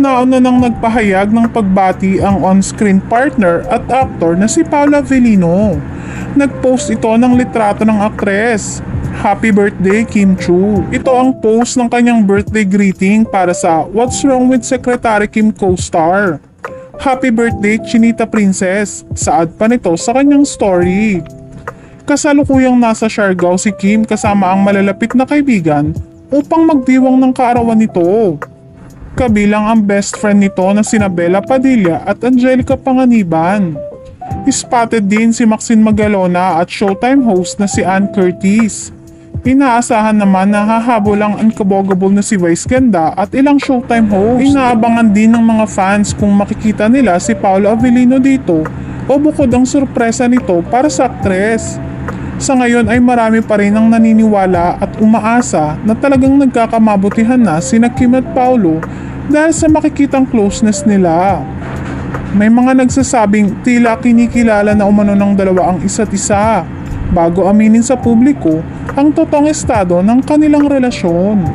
nauna nang nagpahayag ng pagbati ang on-screen partner at aktor na si Paula Avellino. Nagpost ito ng litrato ng aktres. Happy birthday Kim Chu. Ito ang post ng kanyang birthday greeting para sa What's Wrong with Secretary Kim co-star. Happy birthday Chinita Princess. Saad pa nito sa kanyang story. Kasalukuyang nasa Siargao si Kim kasama ang malalapit na kaibigan upang magdiwang ng kaarawan nito. Kabilang ang best friend nito na sina Bella Padilla at Angelica Panganiban. Spotted din si Maxine Magalona at Showtime host na si Ann Curtis. Inaasahan naman na hahabol ang unkabogable na si Vice Ganda at ilang Showtime host. Inaabangan din ng mga fans kung makikita nila si Paolo Avellino dito o bukod ang sorpresa nito para sa aktres. Sa ngayon ay marami pa rin ang naniniwala at umaasa na talagang nagkakamabutihan na sina Kim at Paolo dahil sa makikitang closeness nila. May mga nagsasabing tila kinikilala na umano ng dalawa ang isa't isa bago aminin sa publiko ang totoong estado ng kanilang relasyon.